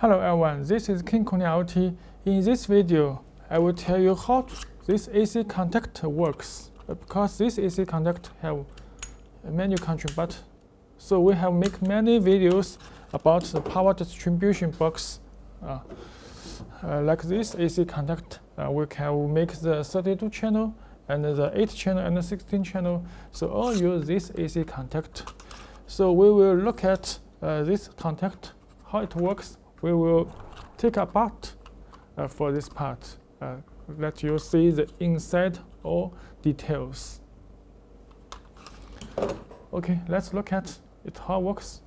Hello everyone, this is KinCony IoT. In this video, I will tell you how this AC contact works. Because this AC contact have many country, but so we have make many videos about the power distribution box. Uh, uh, like this AC contact, uh, we can make the 32 channel and the 8 channel and the 16 channel. So all use this AC contact. So we will look at uh, this contact, how it works, we will take apart uh, for this part. Uh, let you see the inside or details. Okay, let's look at it how it works.